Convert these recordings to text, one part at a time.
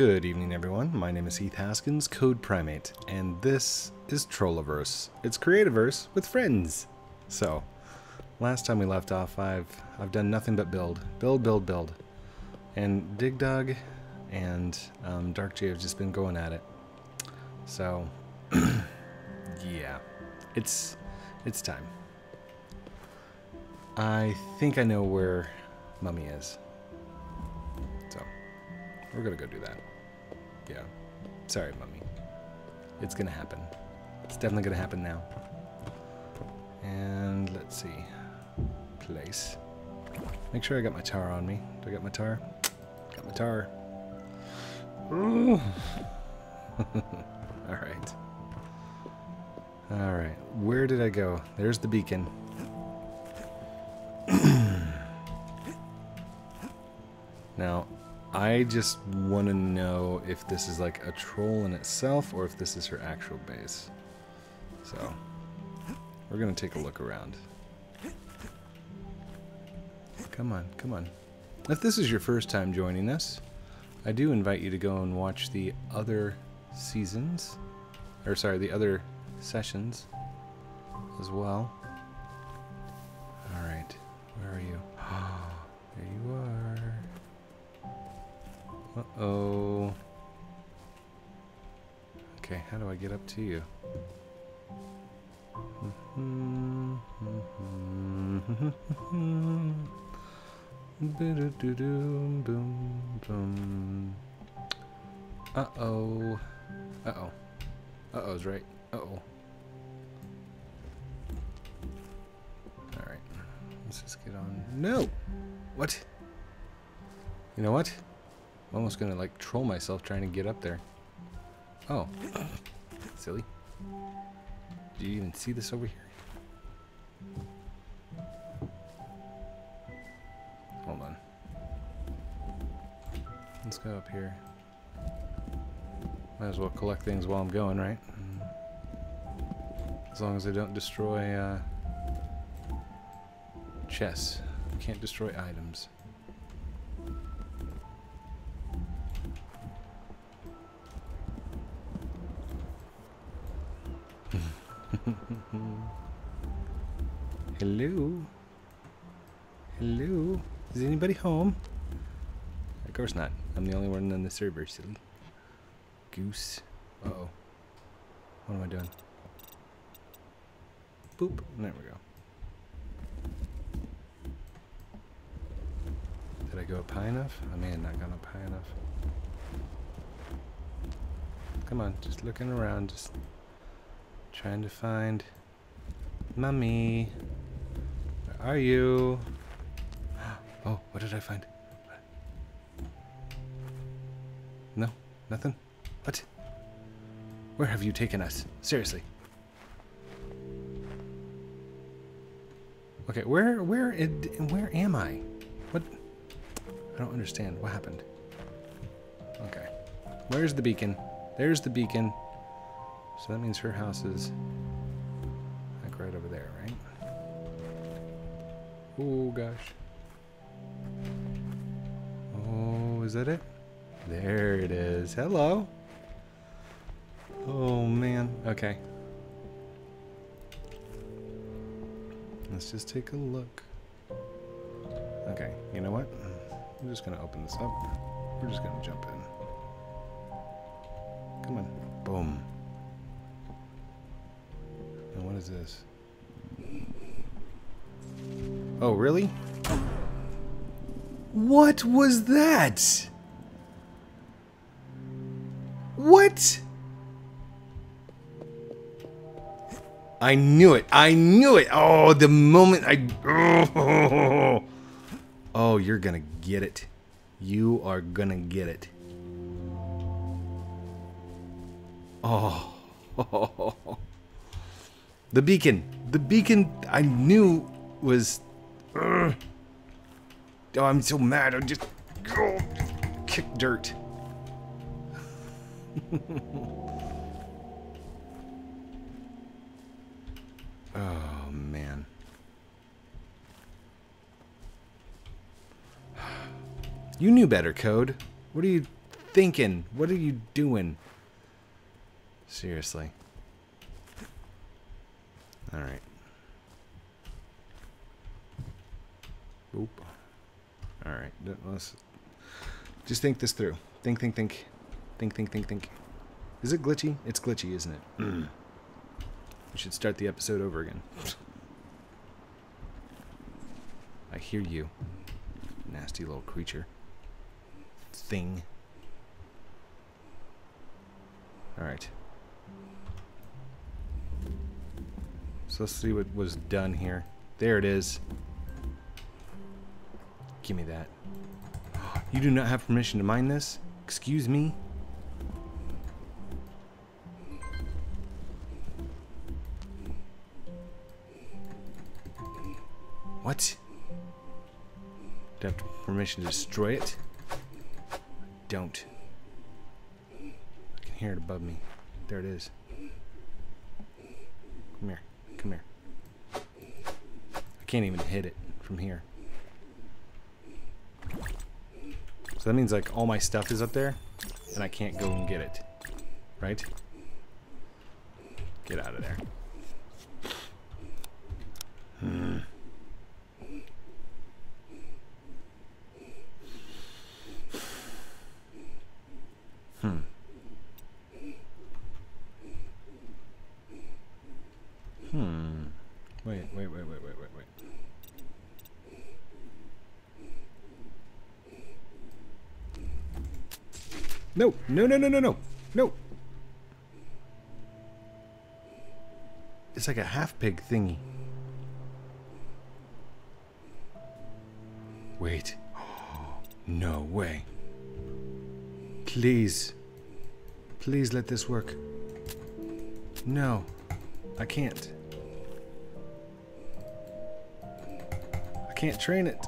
Good evening, everyone. My name is Heath Haskins, CodePrime8, and this is Trolliverse. It's Creativerse with friends. So, last time we left off, I've I've done nothing but build, build, build, build, and Dig Dug and um, Dark J have just been going at it. So, yeah, it's it's time. I think I know where Mummy is. So, we're gonna go do that. Yeah. Sorry, Mummy. It's gonna happen. It's definitely gonna happen now. And let's see. Place. Make sure I got my tar on me. Do I got my tar? Got my tar. Alright. Alright. Where did I go? There's the beacon. now, I just want to know if this is like a troll in itself or if this is her actual base. So, we're going to take a look around. Come on, come on. If this is your first time joining us, I do invite you to go and watch the other seasons, or sorry, the other sessions as well. Alright, where are you? there you are. Uh-oh. Okay, how do I get up to you? Mm-hmm, mm-hmm, mm-hmm, Uh-oh. Uh-oh. Uh-oh's right. Uh-oh. Alright. Let's just get on. No! What? You know what? I'm almost gonna like troll myself trying to get up there. Oh. Silly. Do you even see this over here? Let's go up here. Might as well collect things while I'm going, right? As long as I don't destroy uh, chests. Can't destroy items. Hello? Hello? Is anybody home? Course not. I'm the only one on the server, silly. Goose. Uh oh. What am I doing? Boop. There we go. Did I go up high enough? I may have not gone up high enough. Come on, just looking around, just trying to find Mummy. Where are you? Oh, what did I find? No, nothing. What? Where have you taken us? Seriously. Okay, where, where, where am I? What? I don't understand. What happened? Okay. Where's the beacon? There's the beacon. So that means her house is like right over there, right? Oh gosh. Oh, is that it? There it is. Hello. Oh man. Okay. Let's just take a look. Okay, you know what? I'm just gonna open this up. We're just gonna jump in. Come on. Boom. And what is this? Oh, really? What was that? What? I knew it. I knew it. Oh, the moment I. Oh, oh you're gonna get it. You are gonna get it. Oh. The beacon. The beacon I knew was... Oh, I'm so mad. I'm just oh, kick dirt. oh man. You knew better, Code. What are you thinking? What are you doing? Seriously. Alright. Oop. Alright, let's just think this through. Think, think, think. Think, think, think, think. Is it glitchy? It's glitchy, isn't it? Hmm. we should start the episode over again. I hear you. Nasty little creature. Thing. Alright. So let's see what was done here. There it is. Give me that. You do not have permission to mine this? Excuse me? Permission to destroy it? Don't. I can hear it above me. There it is. Come here. Come here. I can't even hit it from here. So that means like all my stuff is up there and I can't go and get it. Right? Get out of there. Hmm. Hmm. Wait, wait, wait, wait, wait, wait, wait. No, no, no, no, no, no. It's like a half pig thingy. Wait. No way. Please. Please let this work. No. I can't. I can't train it.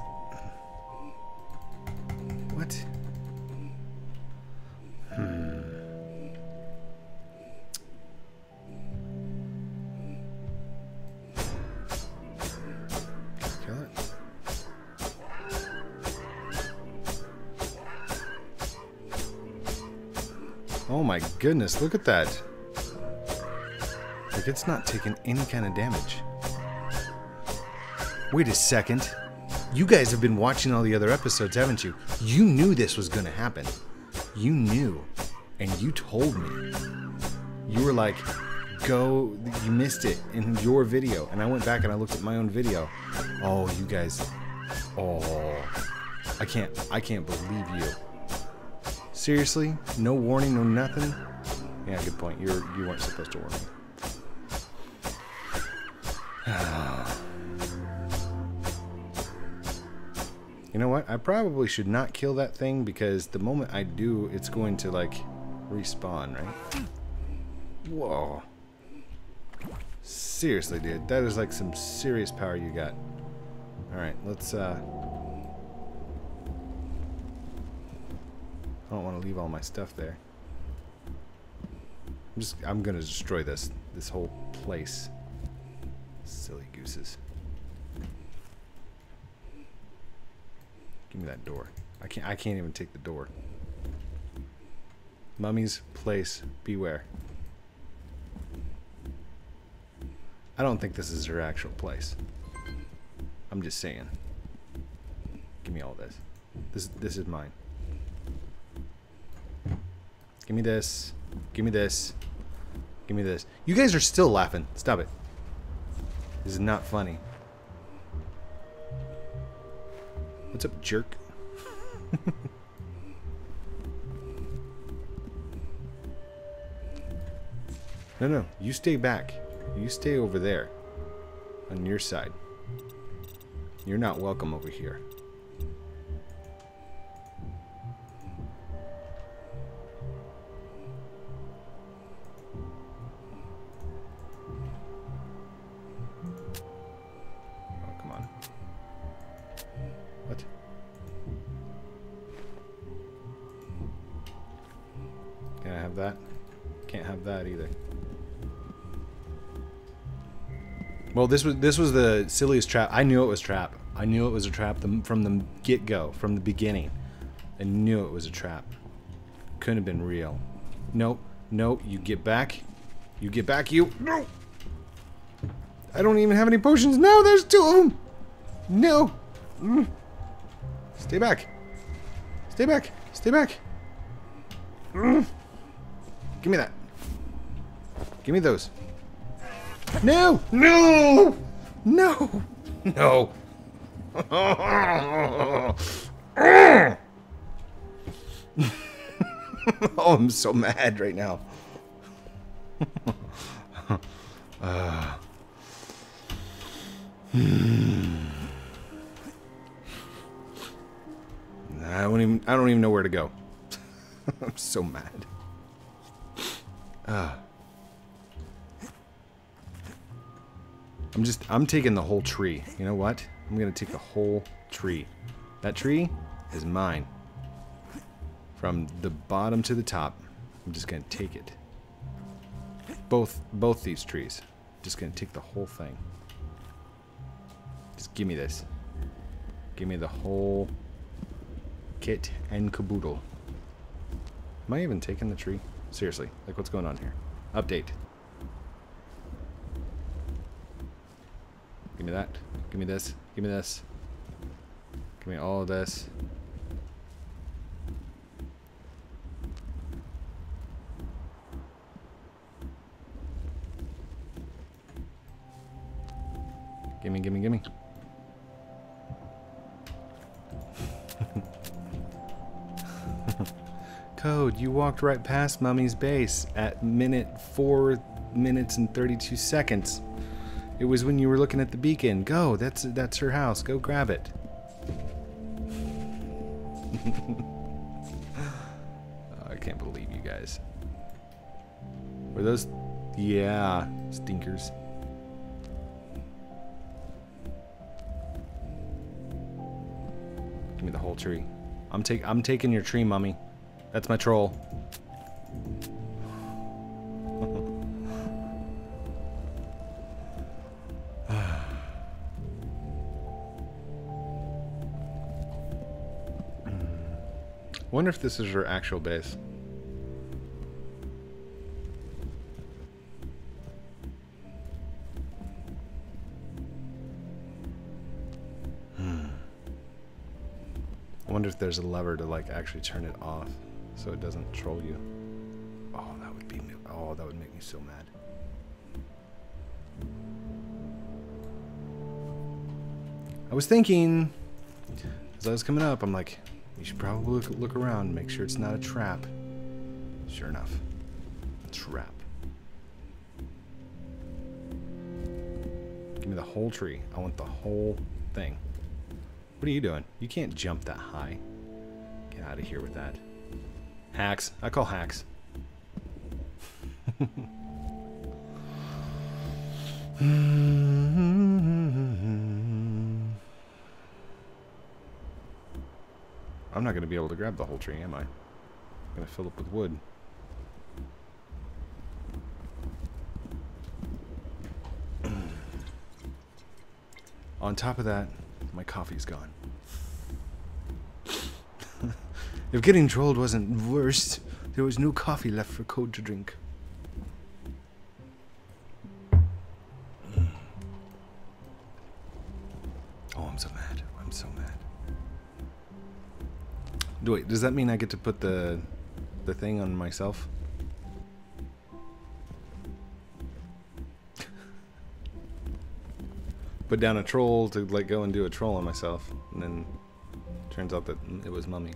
Oh my goodness, look at that. Like it's not taking any kind of damage. Wait a second. You guys have been watching all the other episodes, haven't you? You knew this was going to happen. You knew. And you told me. You were like, go, you missed it in your video. And I went back and I looked at my own video. Oh, you guys. Oh. I can't, I can't believe you. Seriously? No warning, no nothing? Yeah, good point. You're, you weren't supposed to warn me. You know what? I probably should not kill that thing because the moment I do, it's going to like respawn, right? Whoa. Seriously, dude. That is like some serious power you got. Alright, let's uh I don't want to leave all my stuff there. I'm just I'm gonna destroy this this whole place. Silly gooses. Give me that door. I can't I can't even take the door. Mummy's place, beware. I don't think this is her actual place. I'm just saying. Give me all this. This this is mine. Give me this. Give me this. Give me this. You guys are still laughing. Stop it. This is not funny. What's up, jerk? no, no. You stay back. You stay over there. On your side. You're not welcome over here. That either. Well, this was this was the silliest trap. I knew it was trap. I knew it was a trap from the get go, from the beginning. I knew it was a trap. Couldn't have been real. Nope. Nope. You get back. You get back. You. No. I don't even have any potions. No, there's two of them. No. Mm. Stay back. Stay back. Stay back. Mm. Give me that. Give me those. No! No! No! No! oh, I'm so mad right now. uh. I don't even I don't even know where to go. I'm so mad. Uh. I'm just I'm taking the whole tree. You know what? I'm gonna take the whole tree. That tree is mine. From the bottom to the top. I'm just gonna take it. Both both these trees. Just gonna take the whole thing. Just give me this. Give me the whole kit and caboodle. Am I even taking the tree? Seriously, like what's going on here? Update. Give me that. Give me this. Give me this. Give me all of this. Gimme, gimme, gimme. Code, you walked right past Mummy's base at minute 4 minutes and 32 seconds. It was when you were looking at the beacon. Go, that's that's her house. Go grab it. oh, I can't believe you guys. Were those yeah, stinkers. Give me the whole tree. I'm take I'm taking your tree, mummy. That's my troll. I wonder if this is her actual base. Hmm. I wonder if there's a lever to like actually turn it off so it doesn't troll you. Oh, that would be oh, that would make me so mad. I was thinking as I was coming up, I'm like, you should probably look, look around, make sure it's not a trap. Sure enough, trap. Give me the whole tree. I want the whole thing. What are you doing? You can't jump that high. Get out of here with that. Hacks. I call hacks. I'm not going to be able to grab the whole tree, am I? I'm going to fill up with wood. On top of that, my coffee's gone. if getting trolled wasn't worse, there was no coffee left for Code to drink. Wait, does that mean I get to put the the thing on myself? put down a troll to like go and do a troll on myself, and then turns out that it was mummy.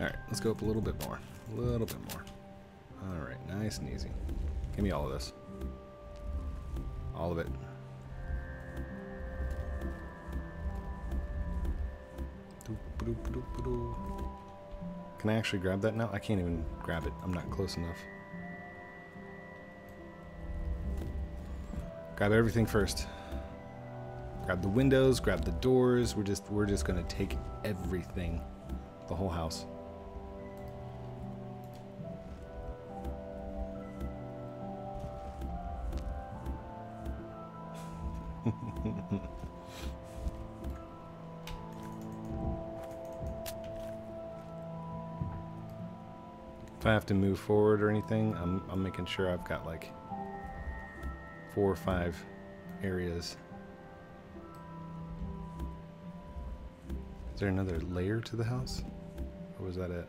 Alright, let's go up a little bit more. A little bit more. Alright, nice and easy. Give me all of this. All of it. Can I actually grab that now? I can't even grab it. I'm not close enough. Grab everything first. Grab the windows, grab the doors. We're just we're just gonna take everything. The whole house. I have to move forward or anything, I'm, I'm making sure I've got like four or five areas. Is there another layer to the house? Or was that it?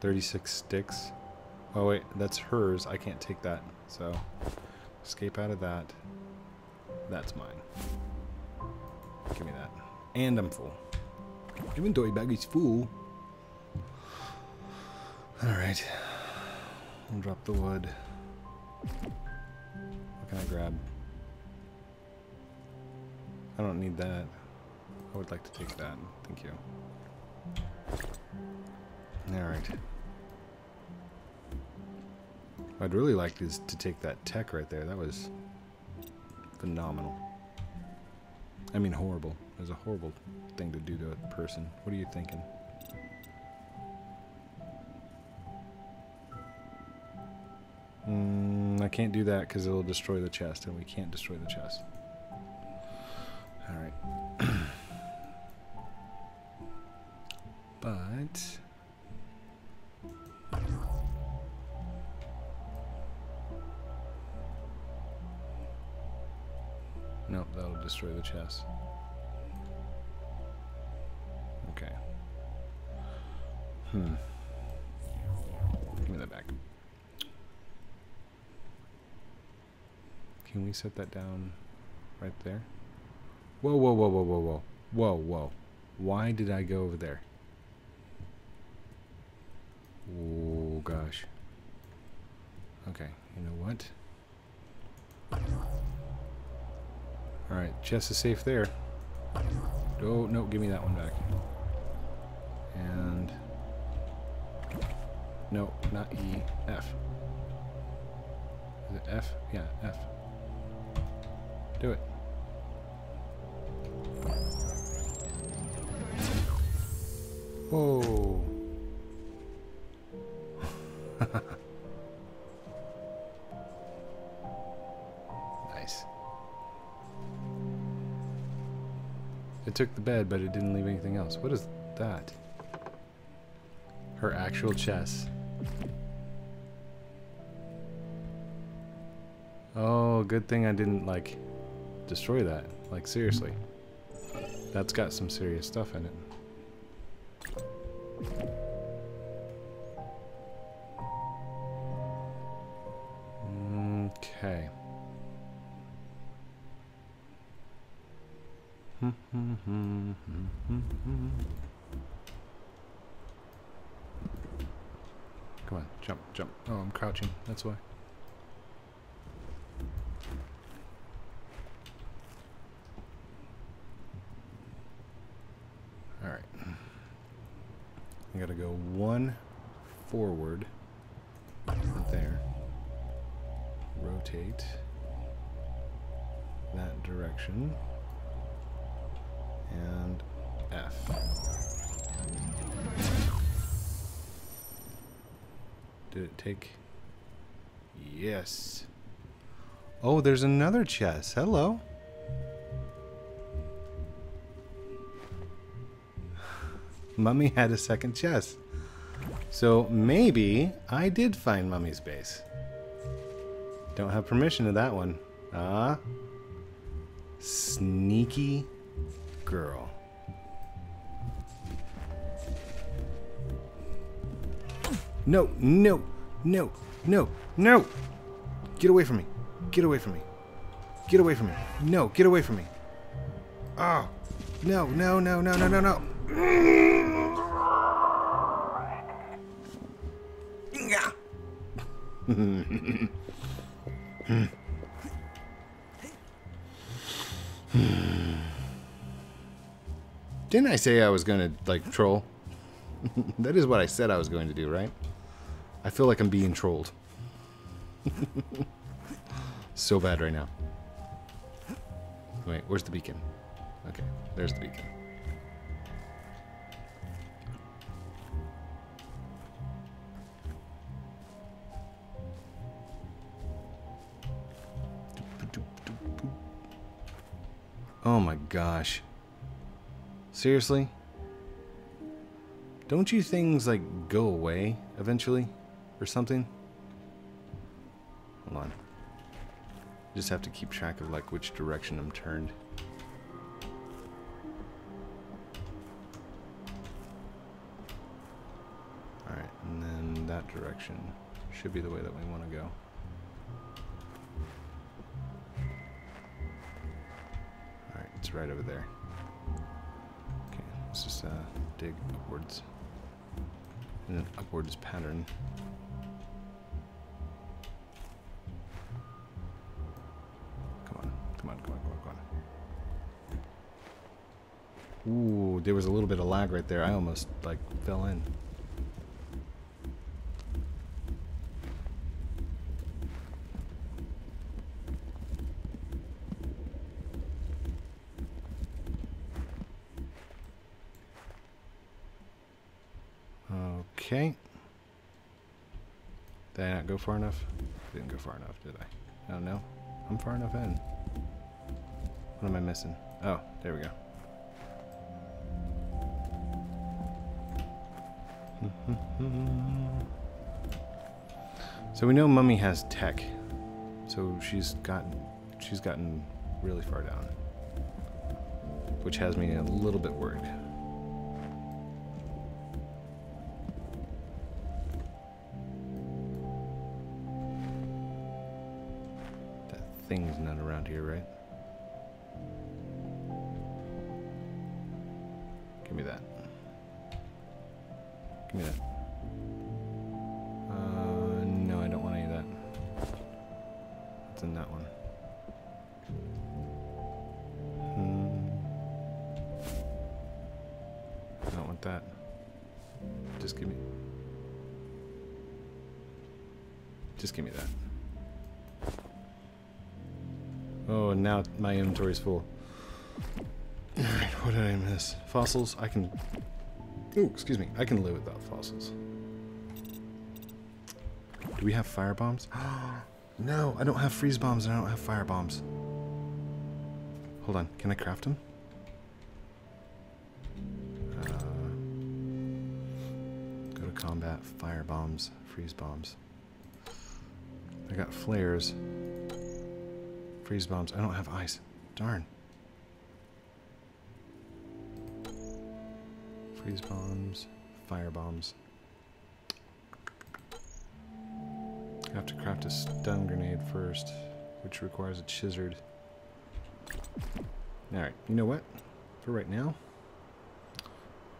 36 sticks. Oh wait, that's hers. I can't take that. So, escape out of that. That's mine. Give me that. And I'm full. Inventory bag is full. Alright. I'll drop the wood. What can I grab? I don't need that. I would like to take that. Thank you. Alright. I'd really like is to take that tech right there. That was phenomenal. I mean horrible. It was a horrible thing to do to a person. What are you thinking? Mm, I can't do that because it'll destroy the chest, and we can't destroy the chest. Alright. but... destroy the chest. Okay. Hmm. Give me that back. Can we set that down right there? Whoa, whoa, whoa, whoa, whoa, whoa. Whoa, whoa. Why did I go over there? Oh, gosh. Okay, you know what? Chest is safe there. Oh, no, give me that one back. And... No, not E, F. Is it F? Yeah, F. Do it. Whoa. It took the bed, but it didn't leave anything else. What is that? Her actual chest. Oh, good thing I didn't, like, destroy that. Like, seriously. That's got some serious stuff in it. That's why. Oh, there's another chest. Hello. Mummy had a second chest. So maybe I did find Mummy's base. Don't have permission to that one. Ah. Sneaky girl. No, no, no, no, no! Get away from me. Get away from me. Get away from me. No, get away from me. Oh. No, no, no, no, no, no, no. Didn't I say I was going to, like, troll? that is what I said I was going to do, right? I feel like I'm being trolled. so bad right now. Wait, where's the beacon? Okay, there's the beacon. Oh my gosh. Seriously? Don't you things like go away eventually? Or something? Hold on. Just have to keep track of like which direction I'm turned. Alright, and then that direction should be the way that we want to go. Alright, it's right over there. Okay, let's just uh, dig upwards. And an upwards pattern. Come on, come on, come on, come on, come on. Ooh, there was a little bit of lag right there. I almost, like, fell in. Okay. Did I not go far enough? Didn't go far enough, did I? I don't know. I'm far enough in. What am I missing? Oh, there we go. So we know Mummy has tech. So she's gotten she's gotten really far down. Which has me a little bit worried. That thing's not around here, right? Inventory's full. Alright, what did I miss? Fossils? I can... Ooh, excuse me. I can live without fossils. Do we have fire bombs? no, I don't have freeze bombs and I don't have fire bombs. Hold on, can I craft them? Uh, go to combat, fire bombs, freeze bombs. I got flares. Freeze bombs. I don't have ice. Darn. Freeze bombs, fire bombs. I have to craft a stun grenade first, which requires a chizard. Alright, you know what? For right now,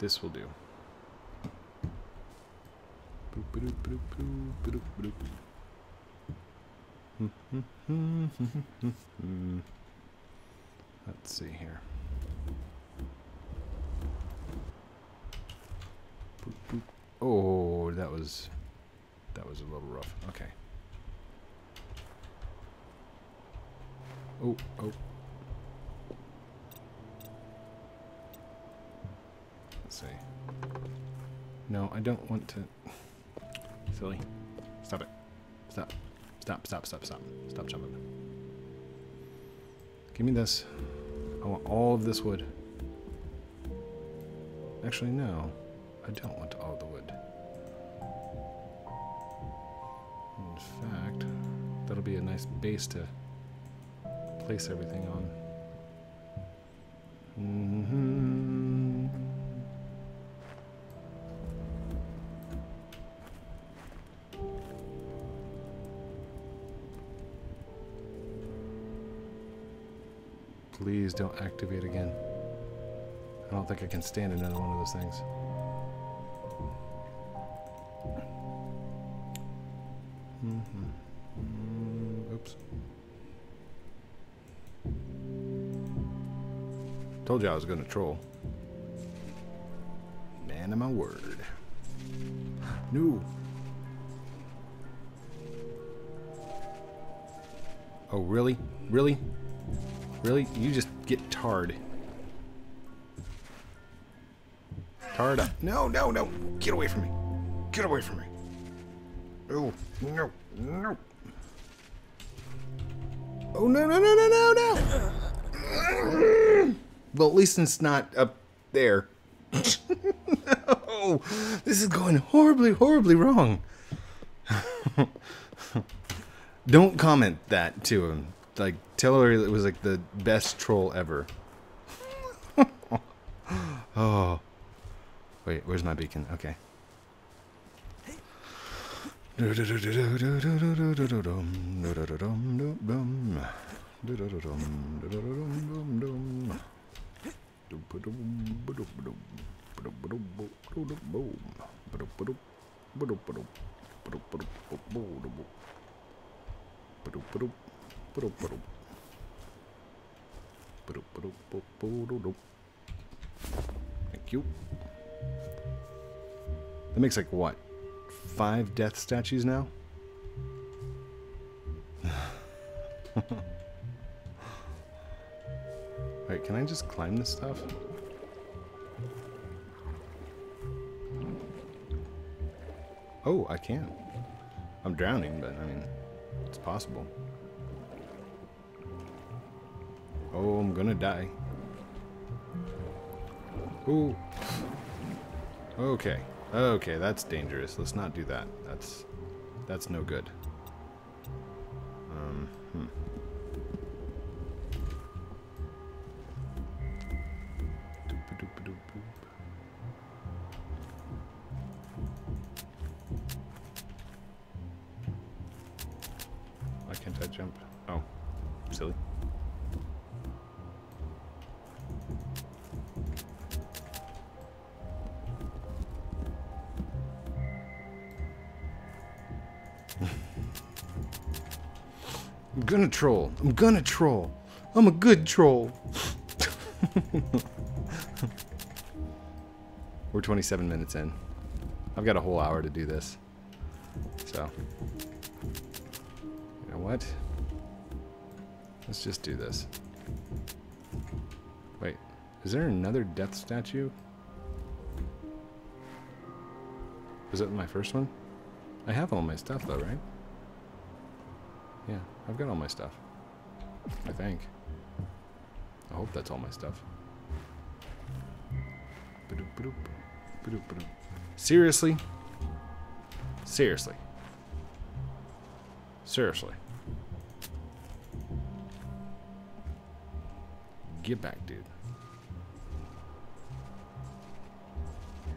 this will do. Hmm. Let's see here. Boop, boop. Oh, that was that was a little rough. Okay. Oh, oh. Let's see. No, I don't want to. Silly. Stop it. Stop. Stop, stop, stop, stop. Stop jumping. Give me this. I want all of this wood. Actually, no. I don't want all the wood. In fact, that'll be a nice base to place everything on. Don't activate again. I don't think I can stand another one of those things. Mm, Oops. Told you I was going to troll. Man of my word. No. Oh, really? Really? Really? You just get tarred. Tarred up. No, no, no. Get away from me. Get away from me. Oh, no, no. Oh, no, no, no, no, no, no. Well, at least it's not up there. no. This is going horribly, horribly wrong. Don't comment that to him. Like, tell her it was like the best troll ever. oh. Wait, where's my beacon? Okay. Thank you. That makes like what? Five death statues now? Wait, can I just climb this stuff? Oh, I can. I'm drowning, but I mean, it's possible. Oh, I'm gonna die. Ooh. Okay. Okay, that's dangerous. Let's not do that. That's that's no good. Um, hmm. Troll. I'm gonna troll. I'm a good troll. We're 27 minutes in. I've got a whole hour to do this. So, you know what? Let's just do this. Wait, is there another death statue? Was it my first one? I have all my stuff though, right? Yeah, I've got all my stuff. I think. I hope that's all my stuff. Seriously? Seriously. Seriously. Get back, dude.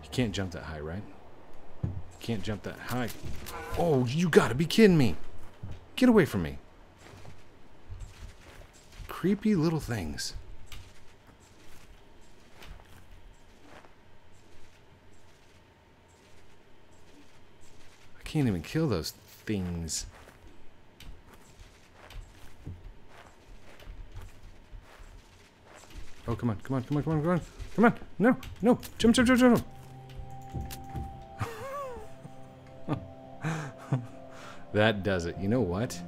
You can't jump that high, right? You can't jump that high. Oh, you gotta be kidding me. Get away from me. Creepy little things. I can't even kill those things. Oh, come on, come on, come on, come on, come on. Come on. No, no. Jump, jump, jump, jump. That does it. You know what?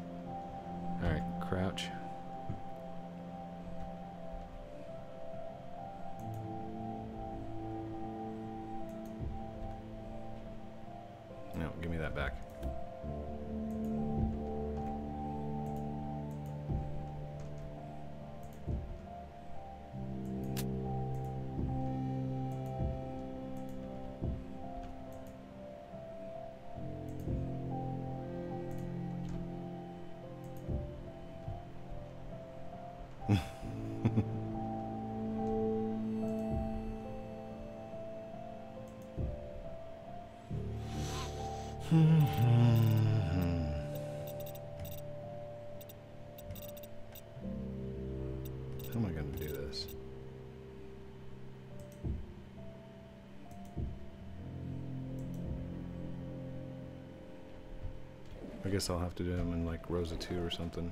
Guess I'll have to do them in like of two or something.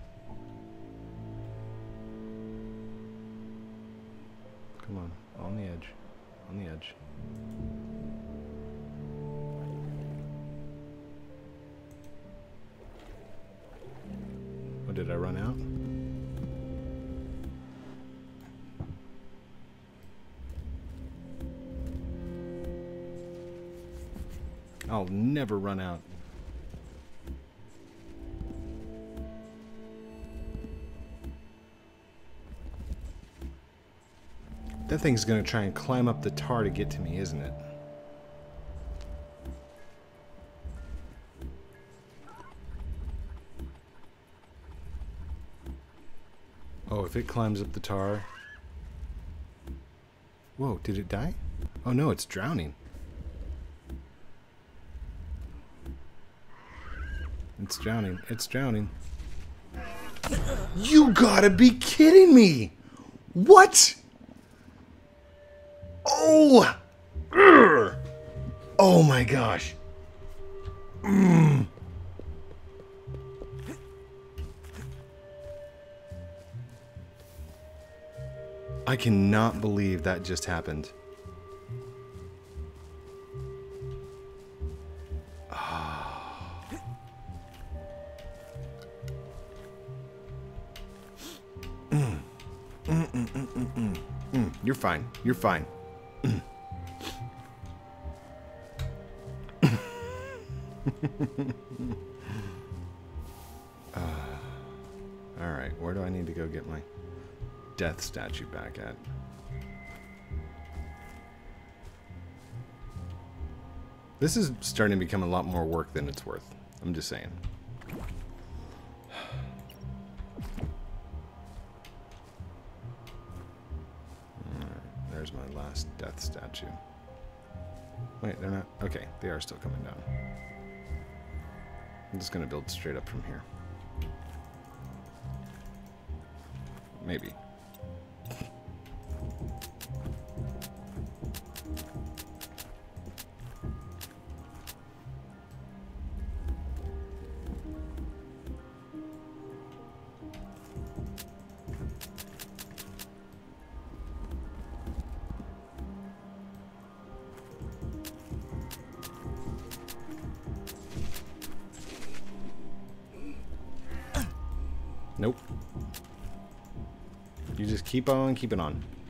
Never run out. That thing's gonna try and climb up the tar to get to me, isn't it? Oh, if it climbs up the tar. Whoa, did it die? Oh no, it's drowning. It's drowning. It's drowning. You gotta be kidding me! What? Oh! Oh my gosh. Mm. I cannot believe that just happened. You're fine. You're fine. uh, all right, where do I need to go get my death statue back at? This is starting to become a lot more work than it's worth. I'm just saying. Death statue. Wait, they're not. Okay, they are still coming down. I'm just gonna build straight up from here. Maybe. Keep on keeping on.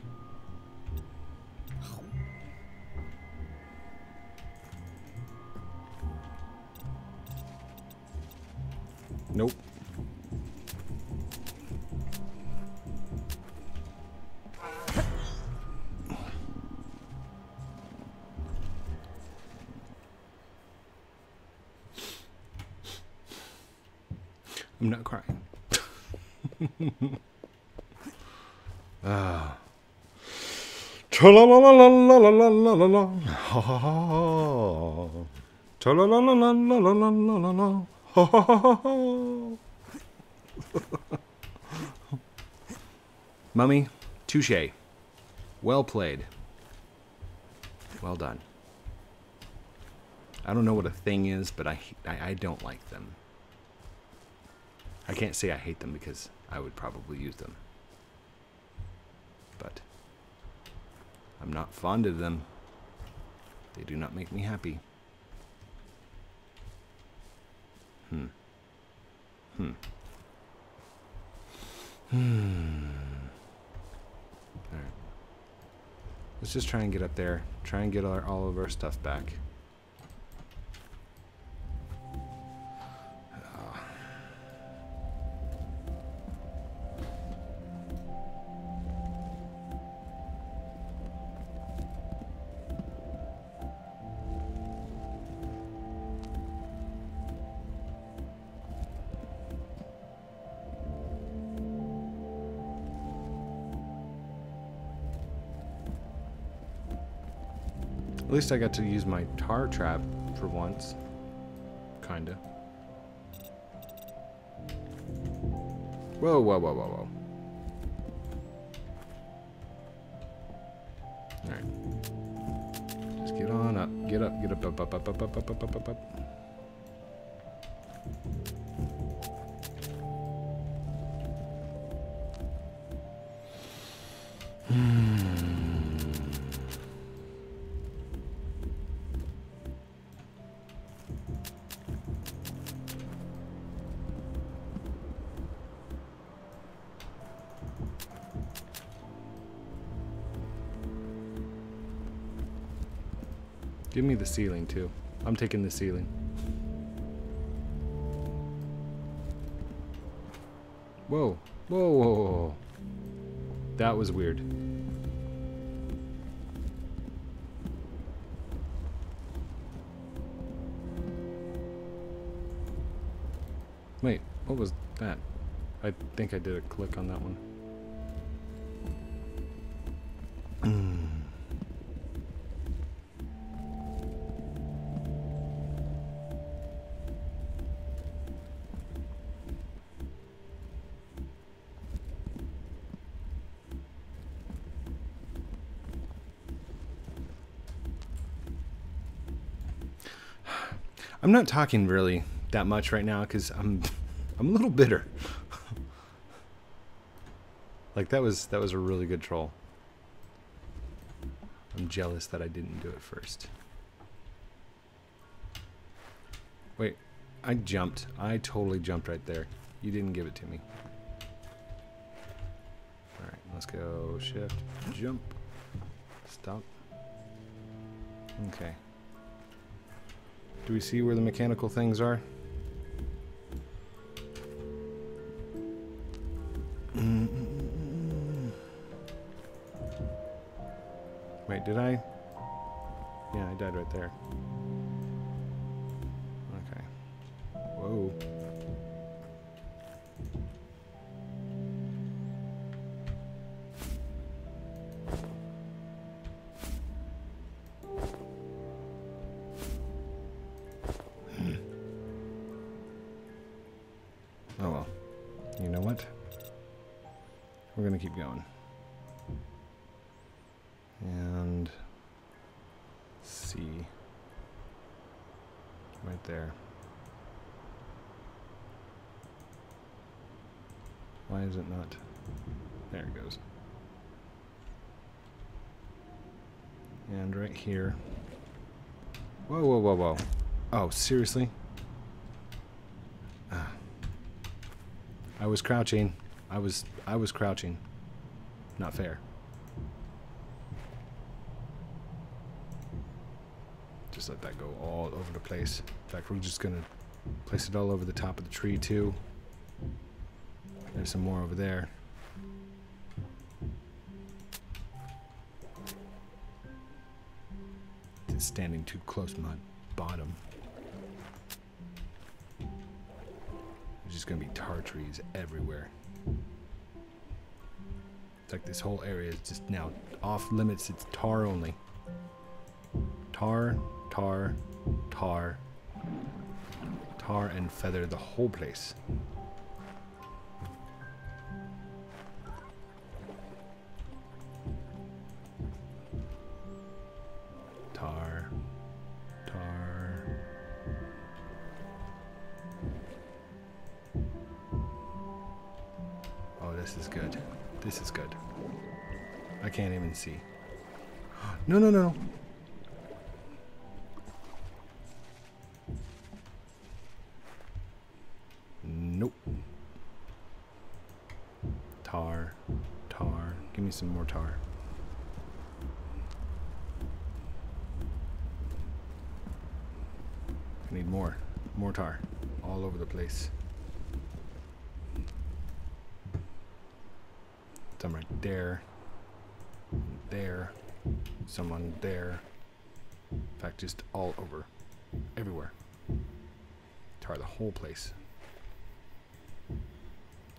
Mummy, touche. Well played. Well done. I don't know what a thing is, but I, I, I don't like them. I can't say I hate them because I would probably use them. But I'm not fond of them. They do not make me happy. Hmm. Hmm. Hmm. Alright. Let's just try and get up there. Try and get our, all of our stuff back. Least I got to use my tar trap for once. Kinda. Whoa, whoa, whoa, whoa, whoa. Alright. Just get on up. Get up, get up, up, up, up, up, up, up, up, up, up, ceiling too. I'm taking the ceiling. Whoa. Whoa, whoa, whoa. That was weird. Wait, what was that? I think I did a click on that one. I'm not talking really that much right now because I'm I'm a little bitter. like that was that was a really good troll. I'm jealous that I didn't do it first. Wait, I jumped. I totally jumped right there. You didn't give it to me. Alright, let's go shift, jump, stop. Okay. Do we see where the mechanical things are? Wait, did I? Yeah, I died right there. There. Why is it not? There it goes. And right here. Whoa, whoa, whoa, whoa. Oh, seriously? Ah. I was crouching. I was I was crouching. Not fair. Just let that go all over the place. In fact, we're just gonna place it all over the top of the tree too. There's some more over there. It's standing too close to my bottom. There's just gonna be tar trees everywhere. It's like this whole area is just now off limits. It's tar only. Tar, tar, tar, tar and feather the whole place. More tar. All over the place. Some right there. There. Someone there. In fact, just all over. Everywhere. Tar the whole place.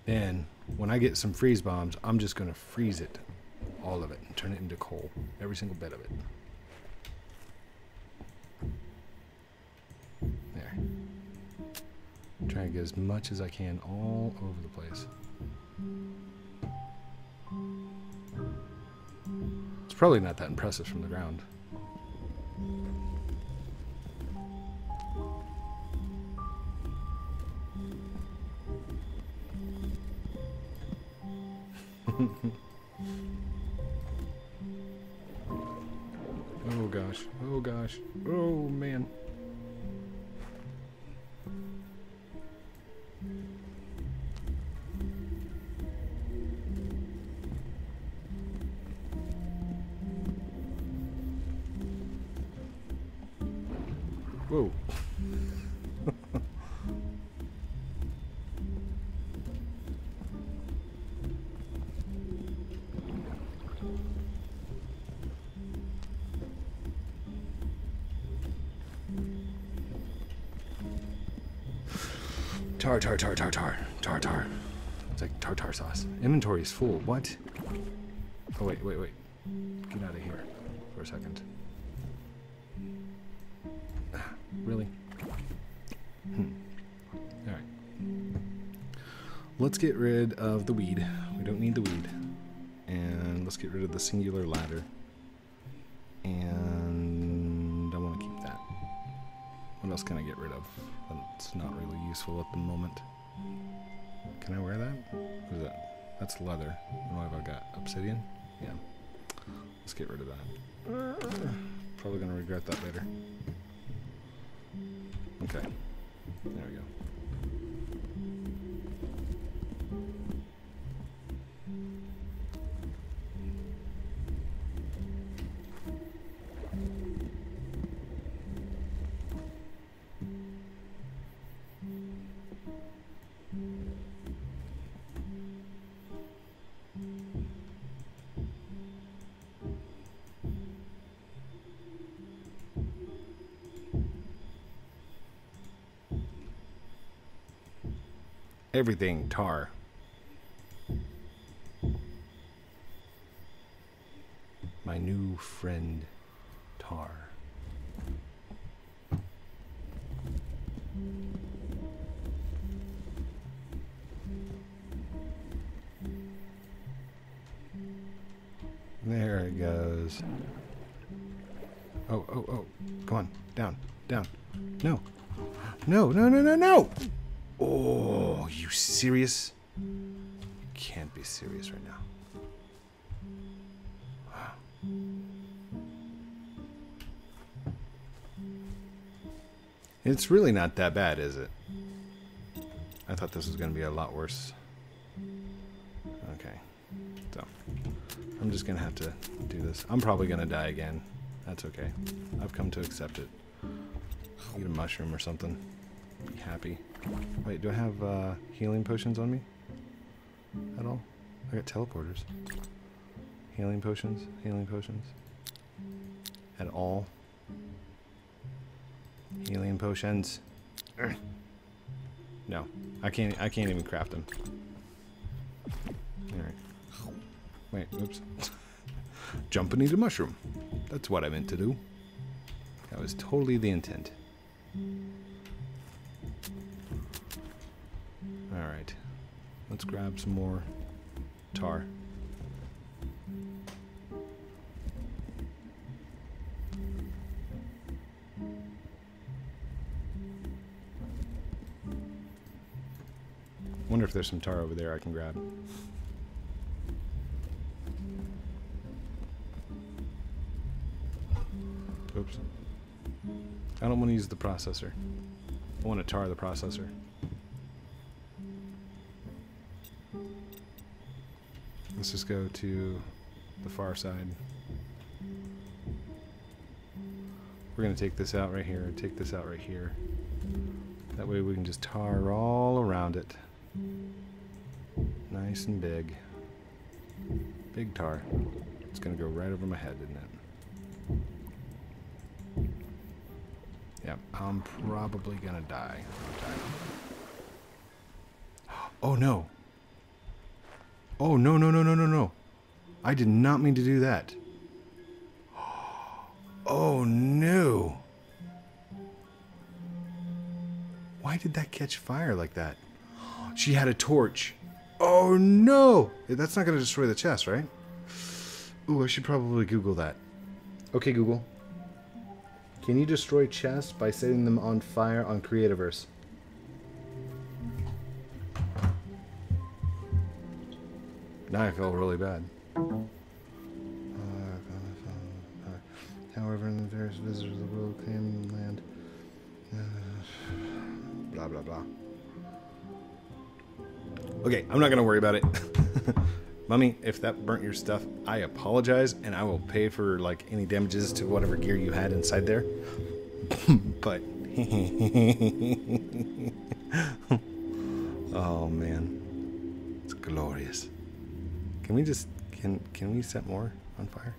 Then, when I get some freeze bombs, I'm just going to freeze it. All of it. And turn it into coal. Every single bit of it. Try to get as much as I can all over the place. It's probably not that impressive from the ground. Tar, tar, tar, tar, tar, tar. It's like tartar sauce. Inventory is full. What? Oh, wait, wait, wait. Get out of here for a second. Really? Hmm. Alright. Let's get rid of the weed. We don't need the weed. And let's get rid of the singular ladder. Can I get rid of? It's not really useful at the moment. Can I wear that? What is that? That's leather. What have I got? Obsidian? Yeah. Let's get rid of that. Probably gonna regret that later. Okay. There we go. Everything tar. My new friend, Tar. There it goes. Oh, oh, oh. Come on. Down. Down. No. No, no, no, no, no! You serious? Can't be serious right now. It's really not that bad, is it? I thought this was going to be a lot worse. Okay. So, I'm just going to have to do this. I'm probably going to die again. That's okay. I've come to accept it. Eat a mushroom or something. Be happy. Wait, do I have uh, healing potions on me? At all? I got teleporters. Healing potions? Healing potions? At all? Healing potions? No, I can't. I can't even craft them. All right. Wait. Oops. Jump and eat a mushroom. That's what I meant to do. That was totally the intent. Alright. Let's grab some more tar. Wonder if there's some tar over there I can grab. Oops. I don't want to use the processor. I want to tar the processor. Let's just go to the far side. We're going to take this out right here and take this out right here. That way we can just tar all around it. Nice and big. Big tar. It's going to go right over my head, isn't it? Yep, I'm probably going to die. Oh no! Oh, no, no, no, no, no, no. I did not mean to do that. Oh, no. Why did that catch fire like that? She had a torch. Oh, no. That's not going to destroy the chest, right? Ooh, I should probably Google that. Okay, Google. Can you destroy chests by setting them on fire on Creativerse? Now I feel really bad. However, in the various visitors of the world claim land. Uh, blah blah blah. Okay, I'm not gonna worry about it. Mummy, if that burnt your stuff, I apologize, and I will pay for like any damages to whatever gear you had inside there. but oh man, it's glorious. Can we just can can we set more on fire?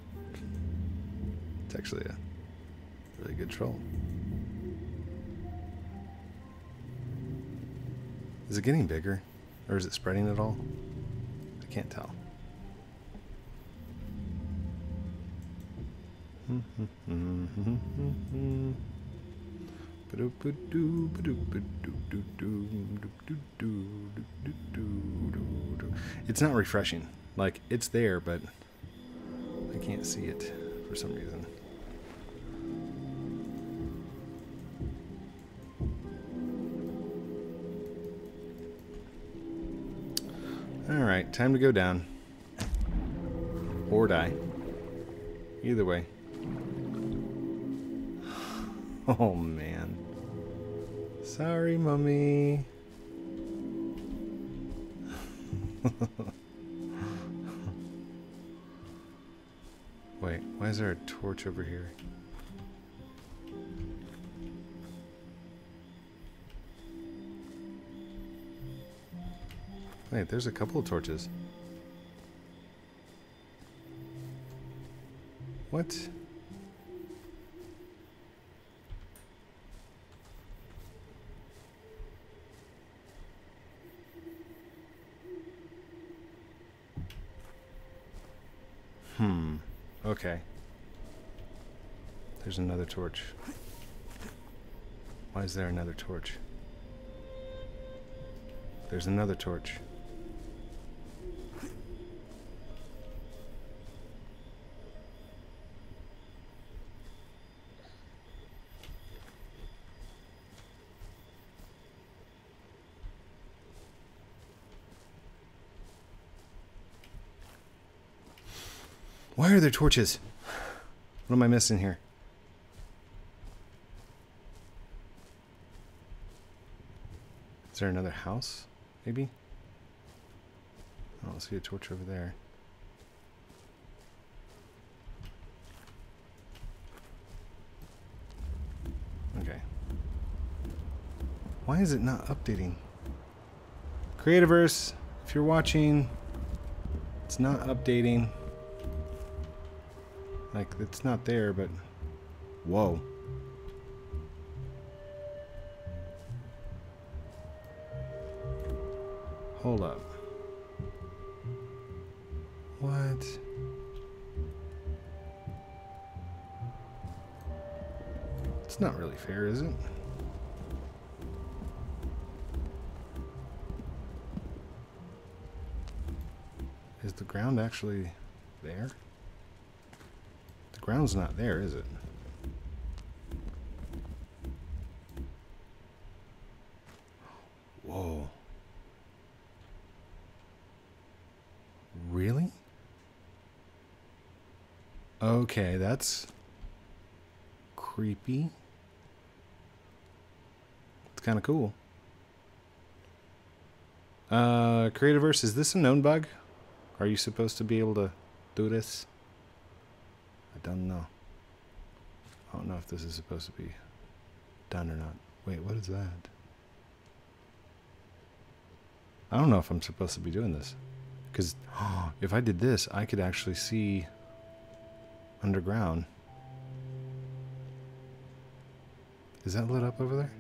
It's actually a really good troll. Is it getting bigger, or is it spreading at all? I can't tell. It's not refreshing. Like, it's there, but I can't see it for some reason. Alright, time to go down. Or die. Either way. Oh man. Sorry, mummy. Wait, why is there a torch over here? Wait, there's a couple of torches. What? Hmm. Okay. There's another torch. Why is there another torch? There's another torch. Why are there torches? What am I missing here? Is there another house? Maybe? I don't see a torch over there. Okay. Why is it not updating? Creativerse, if you're watching, it's not updating. Like, it's not there, but... Whoa. Hold up. What? It's not really fair, is it? Is the ground actually there? Ground's not there, is it? Whoa. Really? Okay, that's creepy. It's kind of cool. Uh, Creativerse, is this a known bug? Are you supposed to be able to do this? Don't know. I don't know if this is supposed to be done or not. Wait, what is that? I don't know if I'm supposed to be doing this. Because if I did this, I could actually see underground. Is that lit up over there?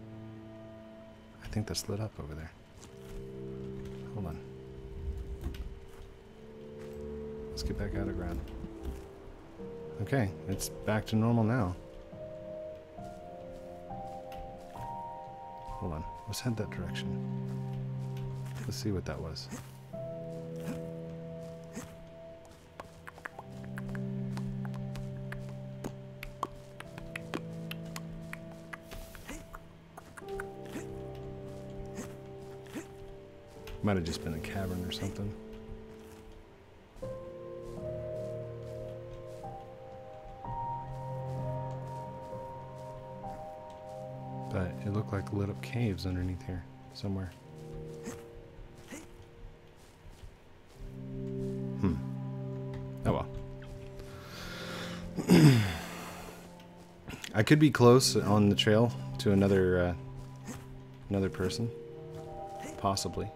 I think that's lit up over there. Hold on. Let's get back out of ground. Okay, it's back to normal now. Hold on. Let's head that direction. Let's see what that was. Might have just been a cavern or something. Lit up caves underneath here somewhere. Hmm. Oh well. I could be close on the trail to another uh, another person, possibly.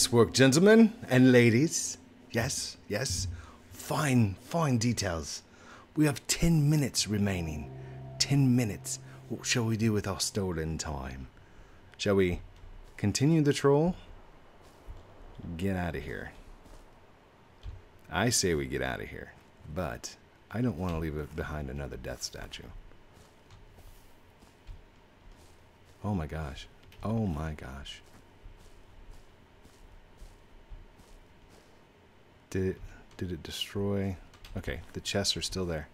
Glorious work, gentlemen and ladies. Yes, yes. Fine, fine details. We have 10 minutes remaining. 10 minutes. What shall we do with our stolen time? Shall we continue the troll? Get out of here. I say we get out of here, but I don't want to leave it behind another death statue. Oh my gosh. Oh my gosh. Did it did it destroy? Okay, the chests are still there.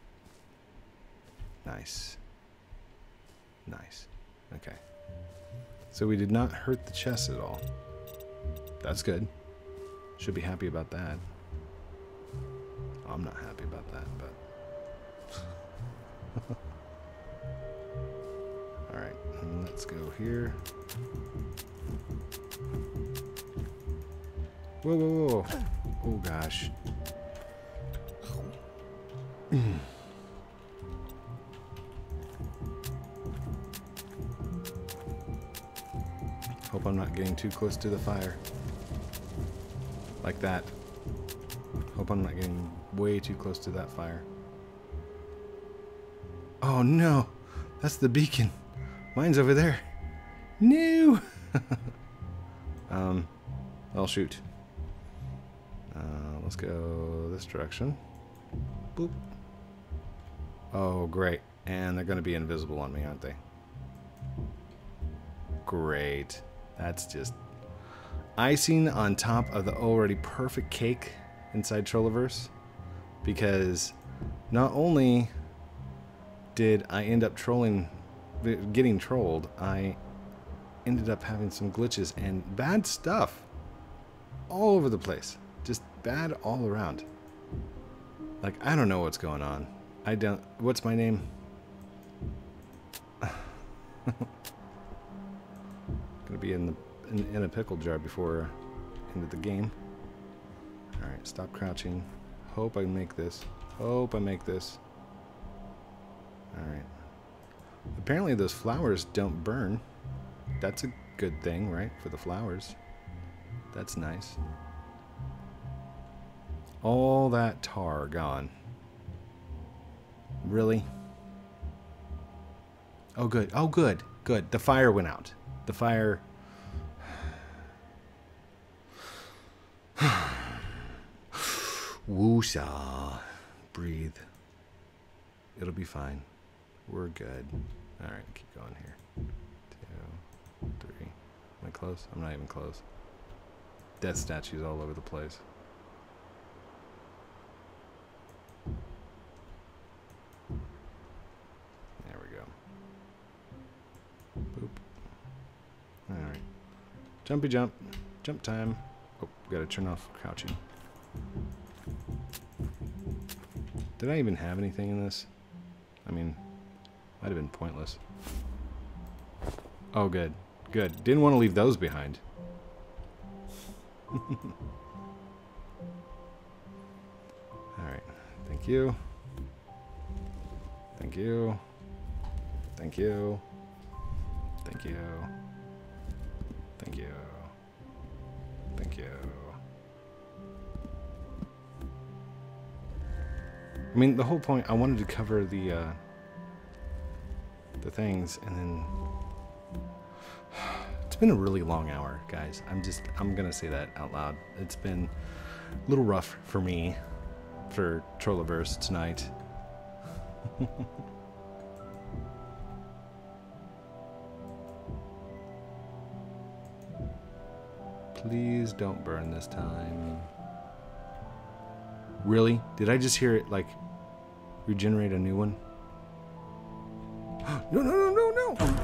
Nice. Nice. Okay. So we did not hurt the chest at all. That's good. Should be happy about that. I'm not happy about that, but Alright, let's go here. Whoa, whoa, whoa. Oh gosh. Hope I'm not getting too close to the fire. Like that. Hope I'm not getting way too close to that fire. Oh no! That's the beacon. Mine's over there. No! um, I'll shoot. Let's go this direction. Boop. Oh, great. And they're going to be invisible on me, aren't they? Great. That's just icing on top of the already perfect cake inside Trolliverse. Because not only did I end up trolling, getting trolled, I ended up having some glitches and bad stuff all over the place. Bad all around. Like, I don't know what's going on. I don't. What's my name? Gonna be in the in, in a pickle jar before end of the game. All right, stop crouching. Hope I make this. Hope I make this. All right. Apparently those flowers don't burn. That's a good thing, right? For the flowers. That's nice. All that tar gone. Really? Oh, good. Oh, good. Good. The fire went out. The fire. Woosah. Breathe. It'll be fine. We're good. All right, keep going here. Two, three. Am I close? I'm not even close. Death statues all over the place. There we go. Boop. Alright. Jumpy jump. Jump time. Oh, gotta turn off crouching. Did I even have anything in this? I mean, might have been pointless. Oh, good. Good. Didn't want to leave those behind. Alright. Thank you. Thank you. Thank you. Thank you. I mean, the whole point, I wanted to cover the, uh, the things, and then... It's been a really long hour, guys. I'm just, I'm gonna say that out loud. It's been a little rough for me for Trolliverse tonight. Please don't burn this time. Really? Did I just hear it, like, regenerate a new one? no, no, no, no, no!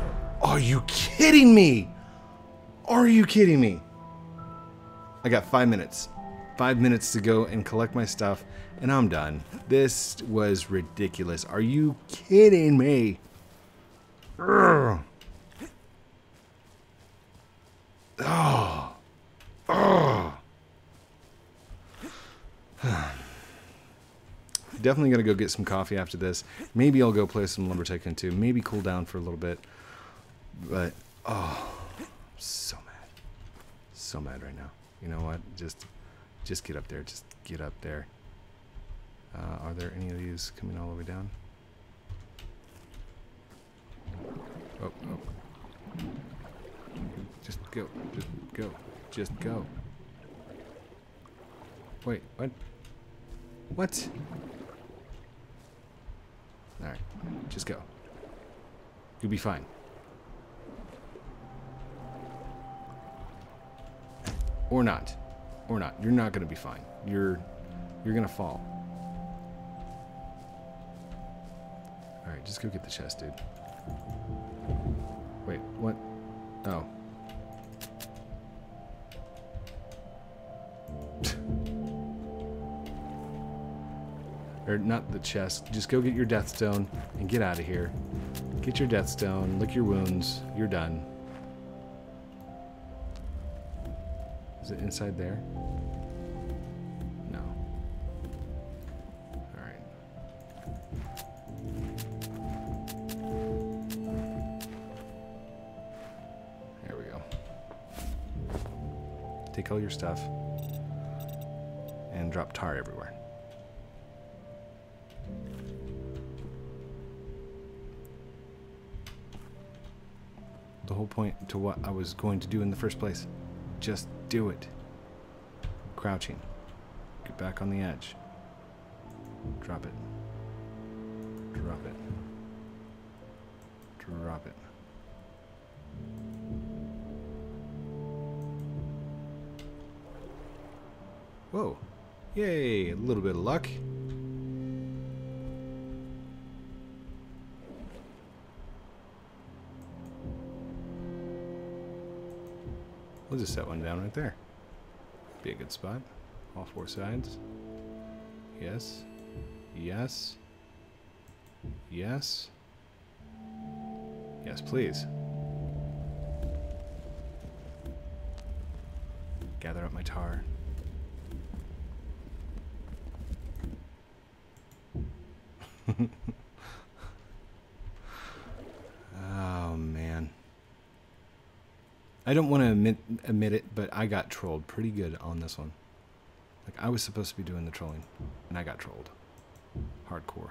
Are you kidding me? Are you kidding me? I got five minutes. Five minutes to go and collect my stuff, and I'm done. This was ridiculous. Are you kidding me? Ugh. Oh. Oh. Definitely gonna go get some coffee after this. Maybe I'll go play some Lumber Tycoon 2. Maybe cool down for a little bit. But oh, I'm so mad, so mad right now. You know what? Just, just get up there. Just get up there. Uh, are there any of these coming all the way down? Oh, oh. Just go. Just go. Just go. Wait, what? What? Alright, just go. You'll be fine. Or not. Or not. You're not gonna be fine. You're you're gonna fall. Alright, just go get the chest, dude. Wait, what? Oh. Or not the chest. Just go get your death stone and get out of here. Get your death stone, lick your wounds. You're done. Is it inside there? No. Alright. There we go. Take all your stuff and drop tar everywhere. The whole point to what I was going to do in the first place. Just do it. Crouching. Get back on the edge. Drop it. Drop it. Drop it. Whoa. Yay, a little bit of luck. We'll just set one down right there. Be a good spot. All four sides. Yes. Yes. Yes. Yes, please. Gather up my tar. I don't want to admit, admit it, but I got trolled pretty good on this one. Like I was supposed to be doing the trolling, and I got trolled. Hardcore.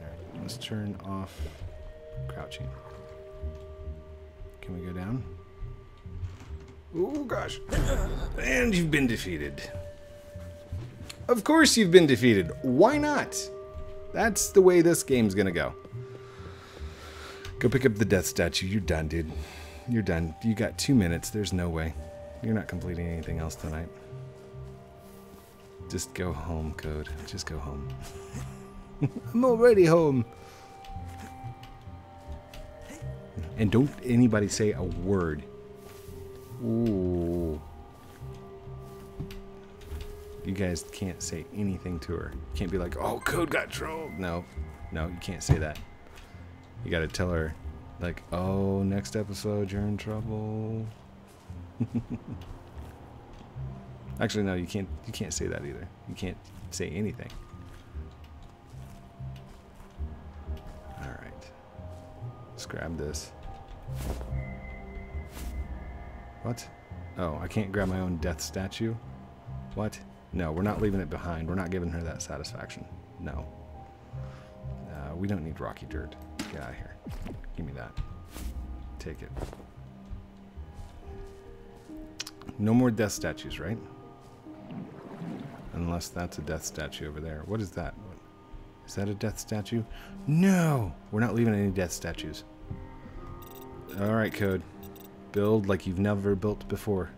Alright, let's turn off crouching. Can we go down? Oh gosh. And you've been defeated. Of course you've been defeated. Why not? That's the way this game's gonna go. Go pick up the death statue. You're done, dude. You're done. You got two minutes. There's no way. You're not completing anything else tonight. Just go home, Code. Just go home. I'm already home. And don't anybody say a word. Ooh. You guys can't say anything to her. Can't be like, oh, Code got trolled. No. No, you can't say that. You gotta tell her, like, oh, next episode you're in trouble. Actually, no, you can't. You can't say that either. You can't say anything. All right. Let's grab this. What? Oh, I can't grab my own death statue. What? No, we're not leaving it behind. We're not giving her that satisfaction. No. Uh, we don't need rocky dirt. Get out of here. Give me that. Take it. No more death statues, right? Unless that's a death statue over there. What is that? Is that a death statue? No! We're not leaving any death statues. Alright, Code. Build like you've never built before.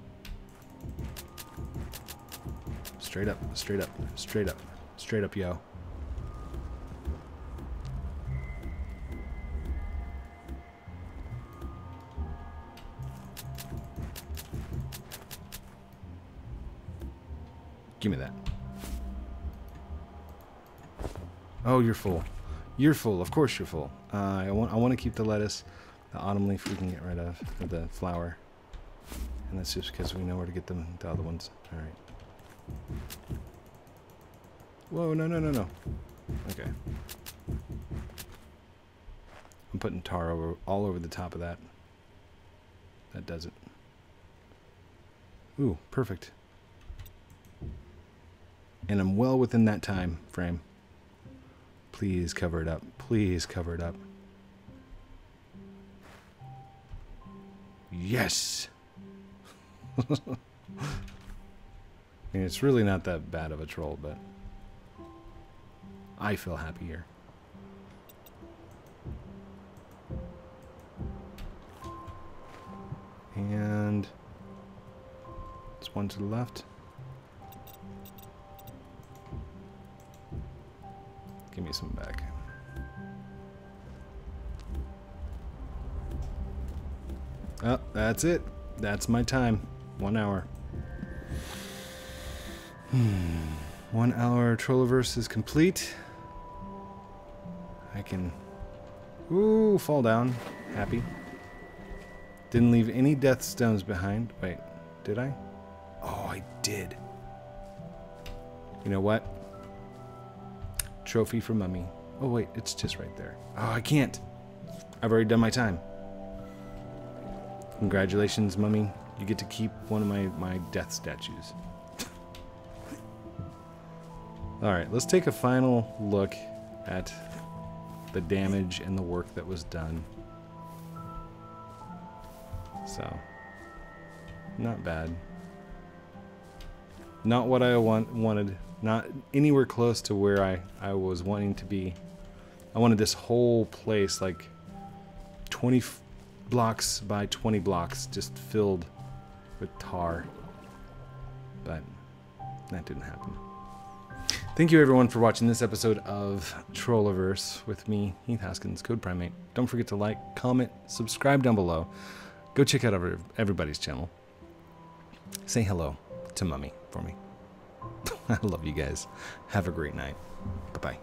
Straight up, straight up, straight up, straight up, yo. Oh, you're full. You're full. Of course you're full. Uh, I want I want to keep the lettuce. The autumn leaf we can get rid of. Or the flower. And that's just because we know where to get them, the other ones. Alright. Whoa, no, no, no, no. Okay. I'm putting tar over, all over the top of that. That does it. Ooh, perfect. And I'm well within that time frame. Please cover it up. Please cover it up. Yes! I mean, it's really not that bad of a troll, but I feel happy here. And there's one to the left. Give me some back. Oh, that's it. That's my time. One hour. Hmm. One hour Trolliverse is complete. I can... Ooh, fall down. Happy. Didn't leave any death stones behind. Wait, did I? Oh, I did. You know what? Trophy for Mummy. Oh, wait, it's just right there. Oh, I can't. I've already done my time. Congratulations, Mummy. You get to keep one of my, my death statues. Alright, let's take a final look at the damage and the work that was done. So, not bad. Not what I want wanted. Not anywhere close to where I, I was wanting to be. I wanted this whole place like 20 blocks by 20 blocks just filled with tar. But that didn't happen. Thank you everyone for watching this episode of Trolliverse with me, Heath Haskins, CodePrime8. Don't forget to like, comment, subscribe down below. Go check out everybody's channel. Say hello to Mummy for me. I love you guys. Have a great night. Bye-bye.